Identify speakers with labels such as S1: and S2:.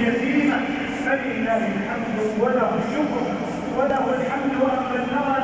S1: يتيما فلله الحمد وله الشكر وله الحمد وأن نرى